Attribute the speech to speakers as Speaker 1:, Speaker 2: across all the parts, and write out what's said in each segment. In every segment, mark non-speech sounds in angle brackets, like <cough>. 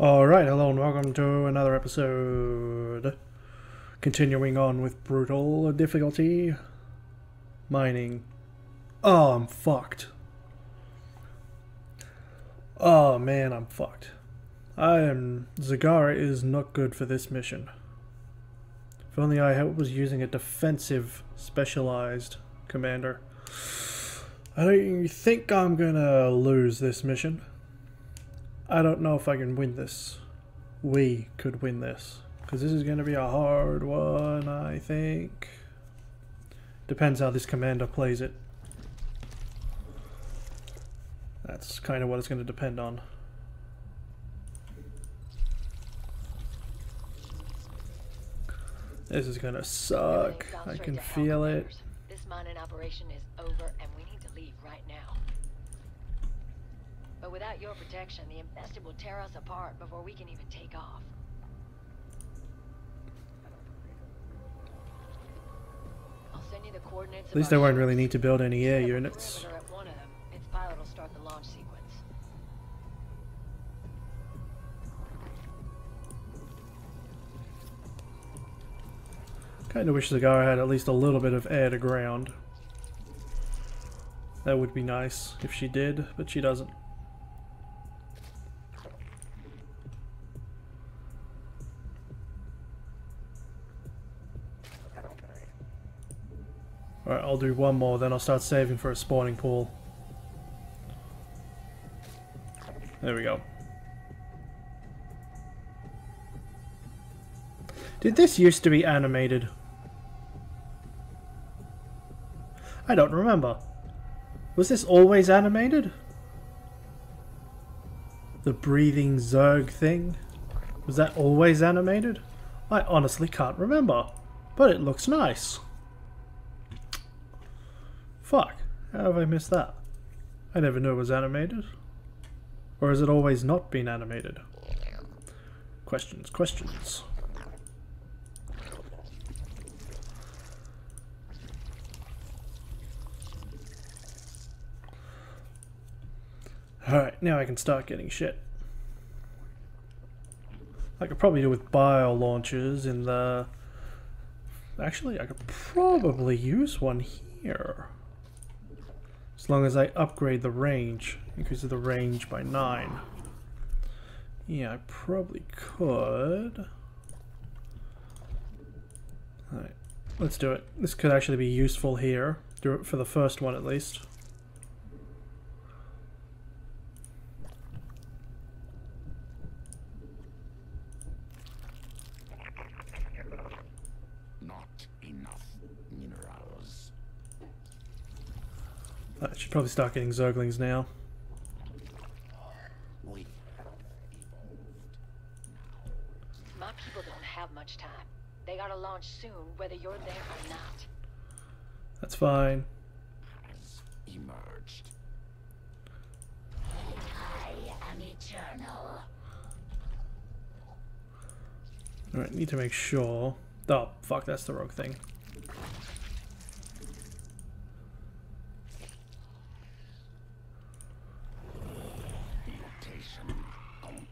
Speaker 1: Alright, hello and welcome to another episode. Continuing on with brutal difficulty. Mining. Oh, I'm fucked. Oh man, I'm fucked. I am. Zagara is not good for this mission. If only I was using a defensive, specialized commander. I don't think I'm gonna lose this mission. I don't know if I can win this. We could win this. Because this is going to be a hard one, I think. Depends how this commander plays it. That's kind of what it's going to depend on. This is going to suck. I can feel it.
Speaker 2: This mining operation is over and we need to leave right now. But without your protection, the infested will tear us apart before we can even take off. I'll send you the coordinates.
Speaker 1: At least I won't really need to build any air units.
Speaker 2: At one of them, its pilot will start the launch sequence.
Speaker 1: Kinda wish the guy had at least a little bit of air to ground. That would be nice if she did, but she doesn't. Alright, I'll do one more, then I'll start saving for a spawning pool. There we go. Did this used to be animated? I don't remember. Was this always animated? The breathing Zerg thing? Was that always animated? I honestly can't remember. But it looks nice. Fuck. How have I missed that? I never knew it was animated. Or has it always not been animated? Questions, questions. Alright, now I can start getting shit. I could probably do with bile launchers in the... Actually, I could probably use one here. As long as I upgrade the range. Increase the range by 9. Yeah, I probably could. Alright, let's do it. This could actually be useful here. Do it for the first one at least. I should probably start getting Zerglings now.
Speaker 2: My people don't have much time. They gotta launch soon, whether you're there or not.
Speaker 1: That's fine.
Speaker 3: emerged.
Speaker 4: I am eternal.
Speaker 1: Alright, need to make sure. Oh, fuck, that's the rogue thing.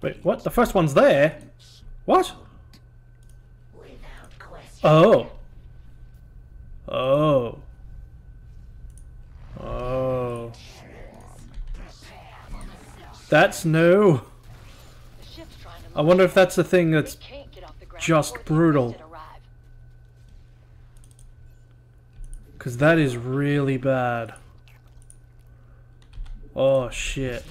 Speaker 1: Wait, what? The first one's there? What? Oh. Oh. Oh. That's new. I wonder if that's the thing that's just brutal. Because that is really bad. Oh, shit.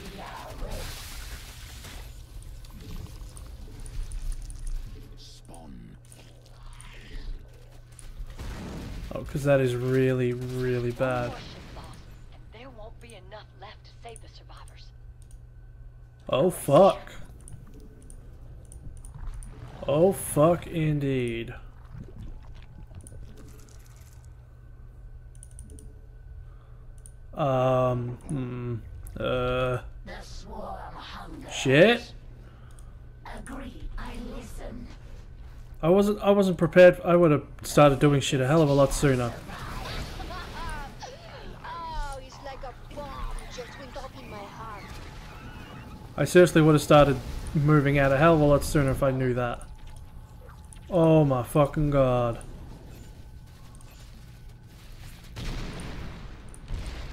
Speaker 3: Spawn.
Speaker 1: Oh, because that is really, really bad.
Speaker 2: more ship lost, and there won't be enough left to save the survivors.
Speaker 1: Oh, fuck. Oh, fuck indeed. Um, hmm, uh,
Speaker 4: The swarm
Speaker 1: shit.
Speaker 4: Agree. I
Speaker 1: wasn't, I wasn't prepared. I would have started doing shit a hell of a lot sooner.
Speaker 2: Oh, like a bomb just went off in my heart.
Speaker 1: I seriously would have started moving out a hell of a lot sooner if I knew that. Oh my fucking god.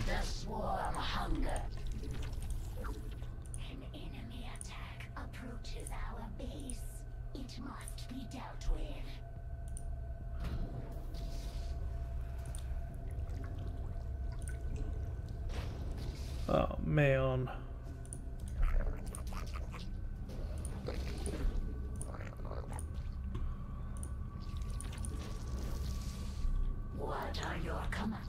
Speaker 4: The swarm hunger. An enemy attack approaches our base. It must be dealt with.
Speaker 1: Oh man.
Speaker 4: What are your commands?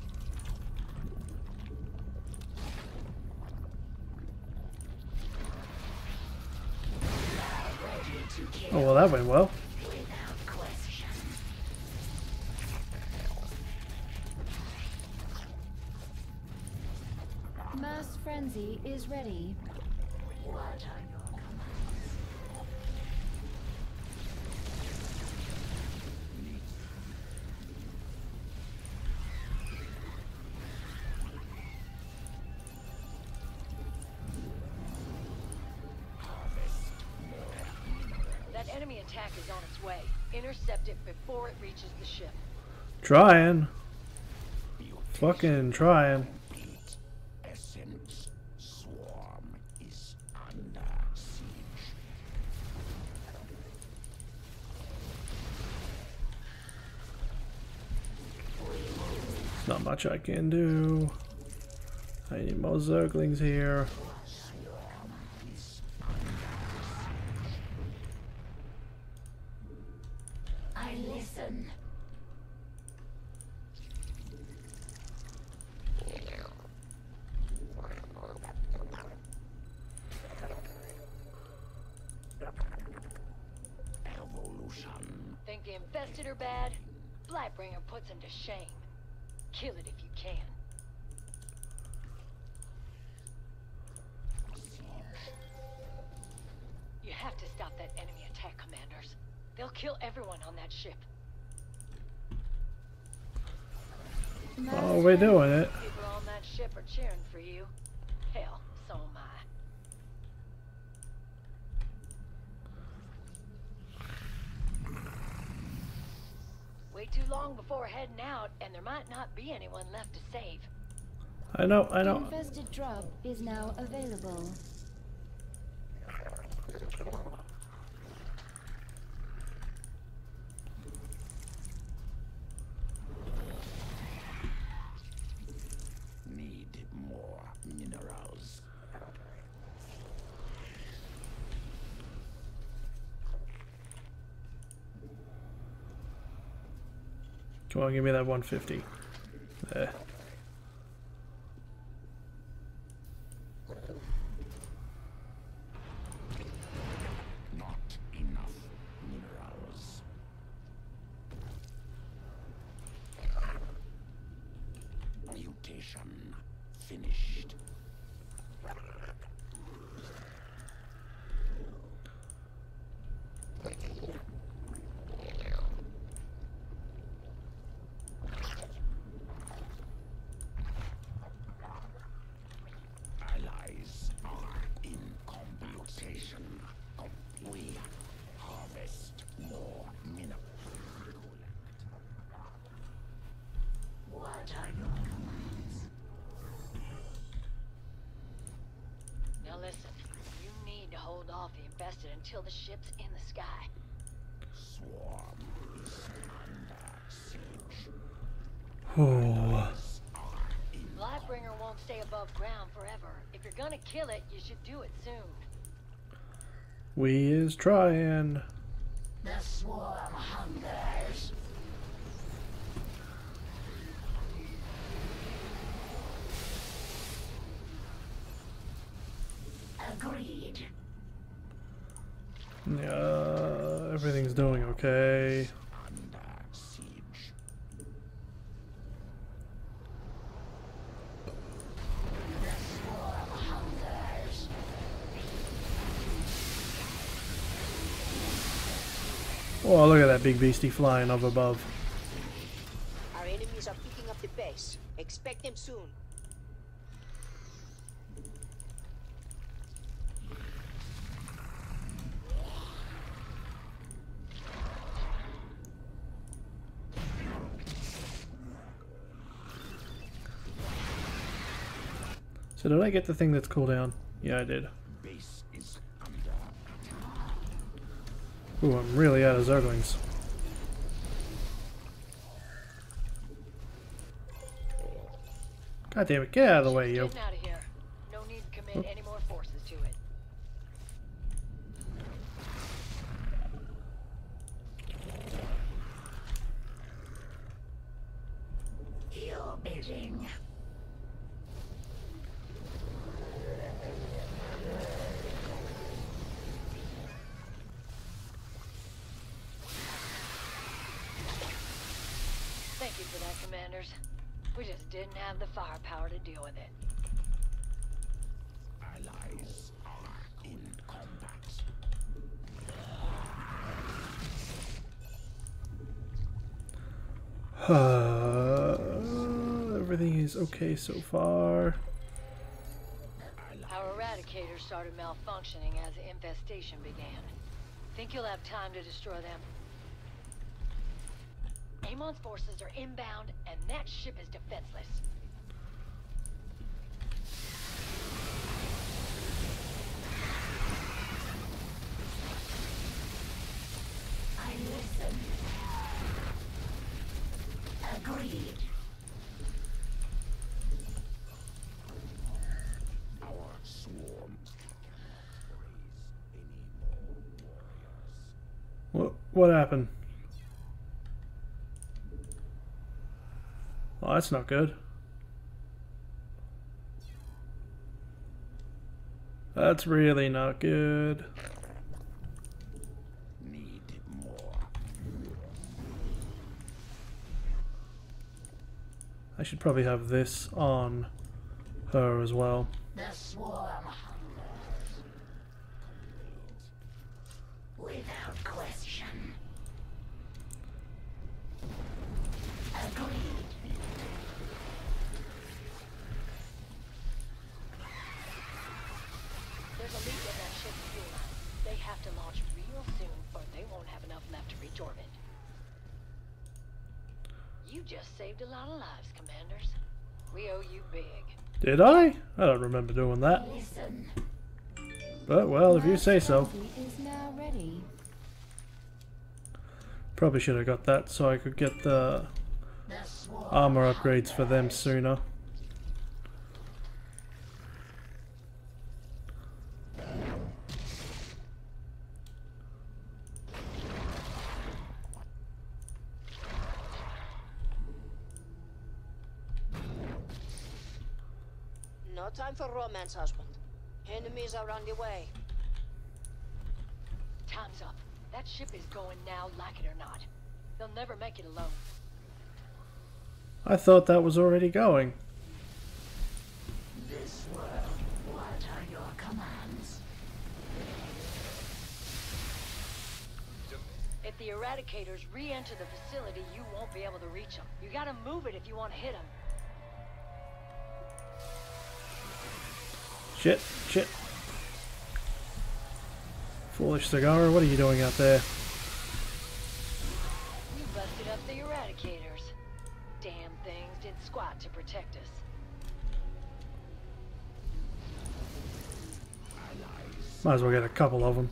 Speaker 4: Ready to kill
Speaker 1: Oh well that went well.
Speaker 4: without question.
Speaker 5: Mass frenzy is ready.
Speaker 4: What are your commands?
Speaker 2: That enemy attack is on its way. Intercept it before it reaches the ship.
Speaker 1: Trying. Fucking trying. Not much I can do. I need more zerglings here.
Speaker 4: I listen.
Speaker 3: Evolution.
Speaker 2: Think the infested are bad? Blightbringer puts them to shame. Kill it if you can. You have to stop that enemy attack, commanders. They'll kill everyone on that ship.
Speaker 1: Oh, we're doing it.
Speaker 2: People on that ship are cheering for you. Hell, so am I. Wait too long before heading out, and there might not be anyone left to save.
Speaker 1: I know, I know.
Speaker 5: Infested drop is now available.
Speaker 3: Need more minerals.
Speaker 1: Come on, give me that 150. There.
Speaker 3: Not enough minerals. Mutation finished. Allies are in computation. We harvest more minerals.
Speaker 4: What are your commands?
Speaker 2: Now listen, you need to hold off the infested until the ship's in the sky.
Speaker 3: Swarm is under siege.
Speaker 1: Oh.
Speaker 2: Blightbringer won't stay above ground forever. If you're gonna kill it, you should do it soon.
Speaker 1: We is trying.
Speaker 4: The swarm hungers. Agreed.
Speaker 1: Yeah, everything's doing okay. Oh, look at that big beastie flying up above.
Speaker 6: Our enemies are picking up the pace. Expect them soon.
Speaker 1: So did I get the thing that's cooldown? Yeah, I did. Ooh, I'm really out of Zerglings. God damn it, get out of the way, yo.
Speaker 2: Getting out of here. No need to commit any more forces to it.
Speaker 4: Your bidding.
Speaker 2: Thank you for that, commanders. We just didn't have the firepower to deal with it.
Speaker 3: allies are in combat.
Speaker 1: Uh, everything is okay so far.
Speaker 2: Our eradicators started malfunctioning as the infestation began. Think you'll have time to destroy them? Amon's forces are inbound, and that ship is defenseless.
Speaker 4: I listen. Agreed.
Speaker 3: Our swarm raise any more warriors.
Speaker 1: What happened? Well, that's not good. That's really not good.
Speaker 3: Need more.
Speaker 1: I should probably have this on her as well.
Speaker 4: The swarm hungers. Without question. Agreed.
Speaker 2: There's a leak in that ship's fuel line. They have to launch real soon, or they won't have enough left to reach orbit. You just saved a lot of lives, commanders. We owe you big.
Speaker 1: Did I? I don't remember doing that.
Speaker 4: Listen.
Speaker 1: But well, if you say so.
Speaker 5: Frenzy is now ready.
Speaker 1: Probably should have got that so I could get the
Speaker 4: The
Speaker 1: armor upgrades for them sooner.
Speaker 6: No time for romance, husband. Enemies are on the way.
Speaker 2: Time's up. That ship is going now, like it or not. They'll never make it alone.
Speaker 1: I thought that was already going.
Speaker 4: This world. What are your commands?
Speaker 2: If the Eradicators re-enter the facility, you won't be able to reach them. You gotta move it if you want to hit them.
Speaker 1: Shit, shit. Foolish Cigar, what are you doing out there?
Speaker 2: You busted up the Eradicators. Damn things did squat to protect us.
Speaker 1: Might as well get a couple of them.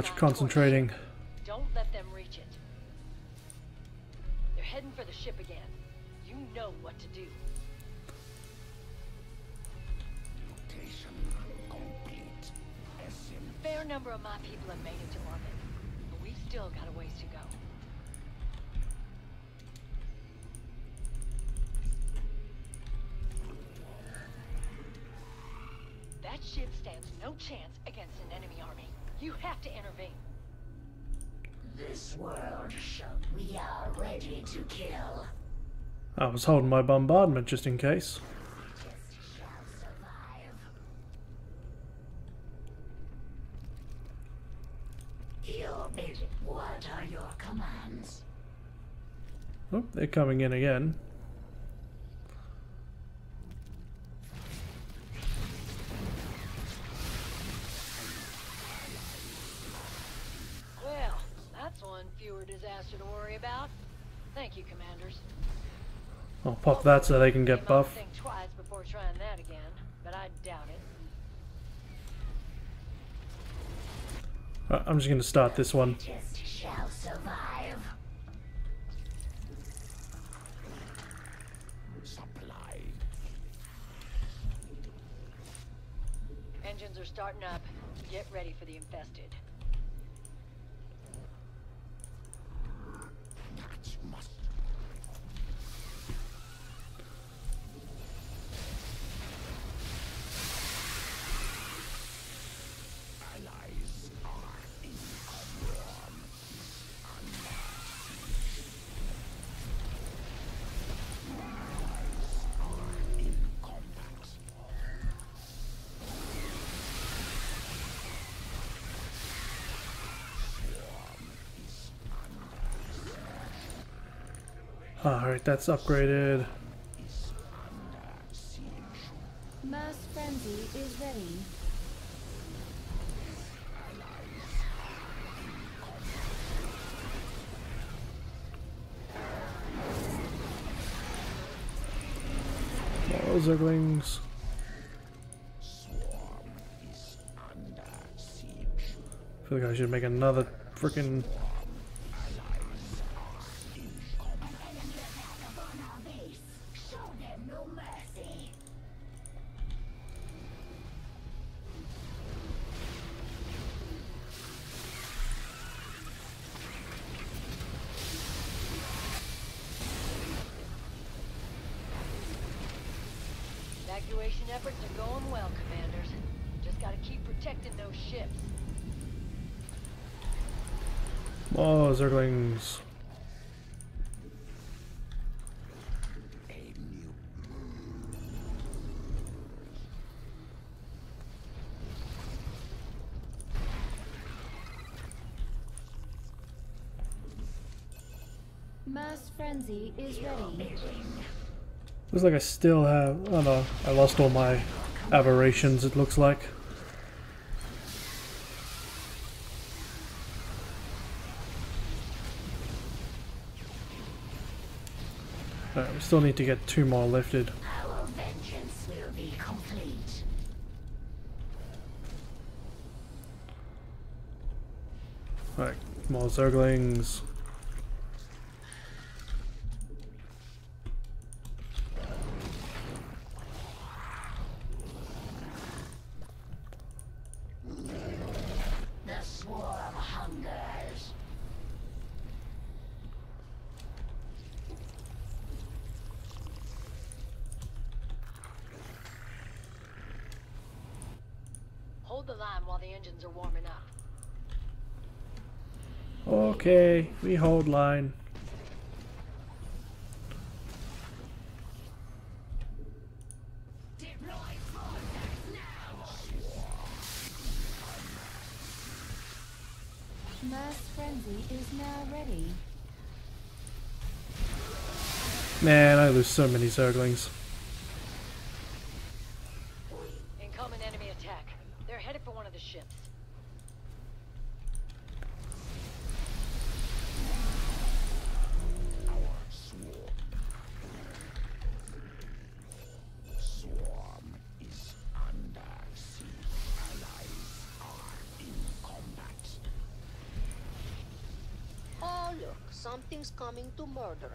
Speaker 1: Much concentrating.
Speaker 2: Don't let them reach it. They're heading for the ship again. You know what to do.
Speaker 3: Mutation complete. SM
Speaker 2: Fair number of my people have made it to orbit, but we've still got a ways to go. That ship stands no chance against an enemy army. You have to intervene.
Speaker 4: This world We are ready to kill.
Speaker 1: I was holding my bombardment just in case. Oh, they're coming in again.
Speaker 2: Disaster to worry about. Thank you, commanders.
Speaker 1: I'll pop that so they can get
Speaker 2: might
Speaker 1: buff.
Speaker 2: Think twice before trying that again, but I doubt it.
Speaker 1: Uh, I'm just gonna start this one.
Speaker 4: Just shall survive.
Speaker 3: Supply.
Speaker 2: Engines are starting up. Get ready for the infested.
Speaker 1: Alright, that's upgraded.
Speaker 3: is under siege.
Speaker 5: Mass frenzy is ready.
Speaker 1: More Zerglings.
Speaker 3: Swarm is under siege.
Speaker 1: I feel like I should make another freaking.
Speaker 5: Mass frenzy is ready.
Speaker 1: Looks like I still have. Oh no, I lost all my aberrations, it looks like. Alright, we still need to get two more lifted.
Speaker 4: Our vengeance will be complete.
Speaker 1: Alright, more Zerglings.
Speaker 4: The swarm hungers.
Speaker 2: Hold the line while the engines are warming up.
Speaker 1: Okay, we hold line.
Speaker 4: Deploy forces now.
Speaker 5: Mass frenzy is now ready.
Speaker 1: Man, I lose so many Zerglings.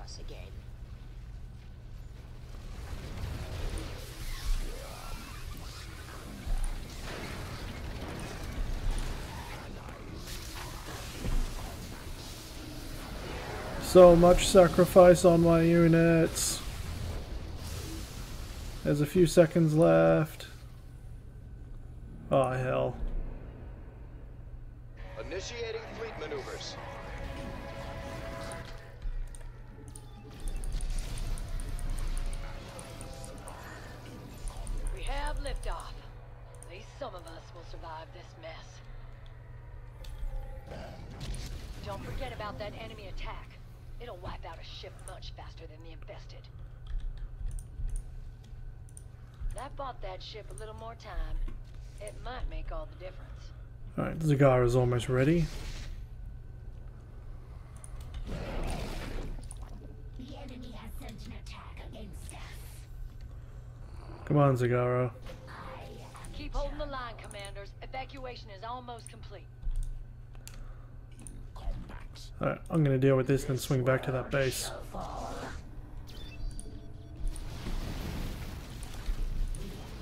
Speaker 6: Us again.
Speaker 1: So much sacrifice on my units. There's a few seconds left. Oh hell.
Speaker 7: Initiating
Speaker 2: have liftoff. At least some of us will survive this mess. Don't forget about that enemy attack. It'll wipe out a ship much faster than the infested. That bought that ship a little more time. It might make all the difference.
Speaker 1: Alright, Zagara's almost ready.
Speaker 4: The enemy has sent an attack against us.
Speaker 1: Come on, Zagara.
Speaker 4: I am
Speaker 2: Keep holding the line, commanders. Evacuation is almost complete.
Speaker 1: Alright, I'm gonna deal with this, and then swing back to that base.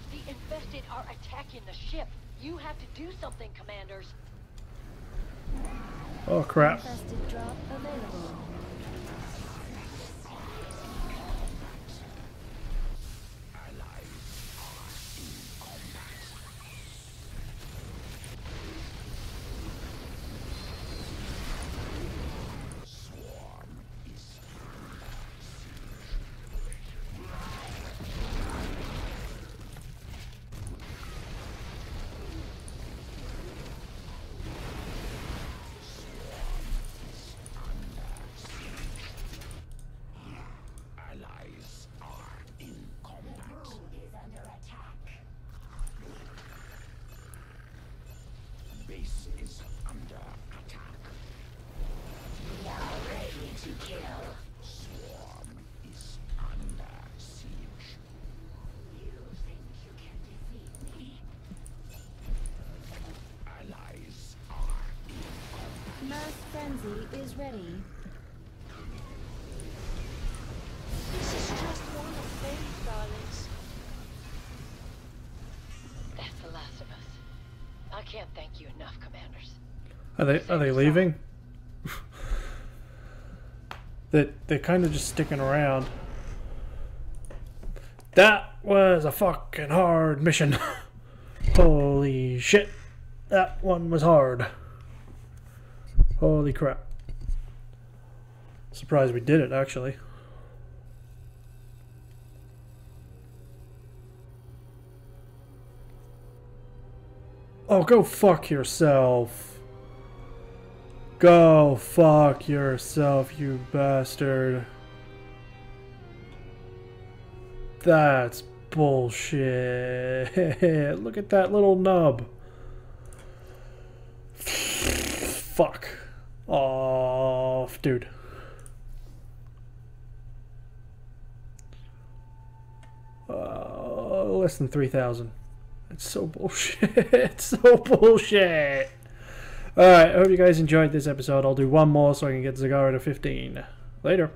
Speaker 2: The infested are attacking the ship. You have to do something, commanders.
Speaker 1: Oh crap.
Speaker 5: Frenzy is ready.
Speaker 6: This is just one of many, darlings.
Speaker 2: That's the last of us. I can't thank you enough, commanders.
Speaker 1: Are they are they leaving? <laughs> they they're kind of just sticking around. That was a fucking hard mission. <laughs> Holy shit. That one was hard. Holy crap. Surprised we did it actually. Oh, go fuck yourself. Go fuck yourself, you bastard. That's bullshit. <laughs> Look at that little nub. <sighs> Fuck. Off, dude. Uh, less than 3,000. <laughs> It's so bullshit. it's so bullshit. Alright, I hope you guys enjoyed this episode. I'll do one more so I can get Zagara to 15. Later.